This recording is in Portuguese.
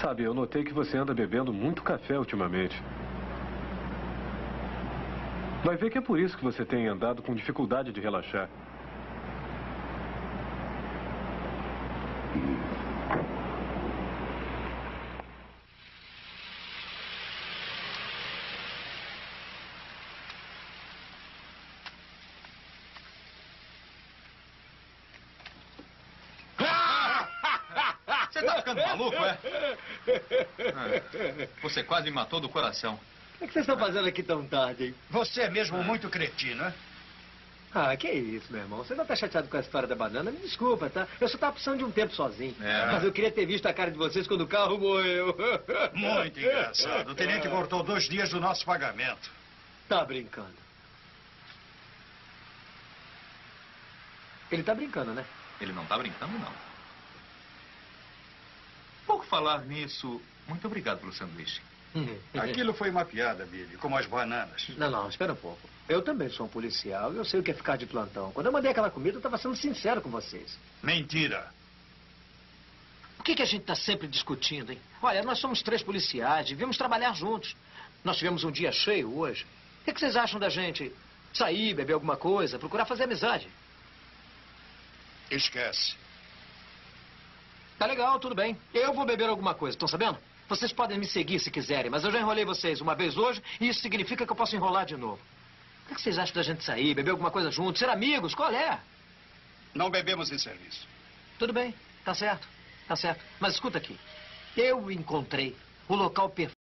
Sabe, eu notei que você anda bebendo muito café ultimamente. Vai ver que é por isso que você tem andado com dificuldade de relaxar. Você tá ficando maluco, é? Ah, Você quase me matou do coração. O que vocês estão fazendo aqui tão tarde, hein? Você é mesmo muito cretino, é? Ah, que isso, meu irmão. Você não tá chateado com a história da banana? Me desculpa, tá? Eu só tava precisando de um tempo sozinho. É. Mas eu queria ter visto a cara de vocês quando o carro morreu. Muito engraçado. O tenente cortou dois dias do nosso pagamento. Tá brincando. Ele tá brincando, né? Ele não tá brincando, não. Por falar nisso, muito obrigado pelo sanduíche. Aquilo foi uma piada, Billy, como as bananas. Não, não, espera um pouco. Eu também sou um policial e eu sei o que é ficar de plantão. Quando eu mandei aquela comida, eu tava sendo sincero com vocês. Mentira. Por que, que a gente está sempre discutindo, hein? Olha, nós somos três policiais, devíamos trabalhar juntos. Nós tivemos um dia cheio hoje. O que, que vocês acham da gente sair, beber alguma coisa, procurar fazer amizade? Esquece. Tá legal, tudo bem. Eu vou beber alguma coisa, estão sabendo? Vocês podem me seguir se quiserem, mas eu já enrolei vocês uma vez hoje e isso significa que eu posso enrolar de novo. O que, que vocês acham da gente sair, beber alguma coisa juntos, ser amigos? Qual é? Não bebemos em serviço. Tudo bem, tá certo, tá certo. Mas escuta aqui, eu encontrei o local perfeito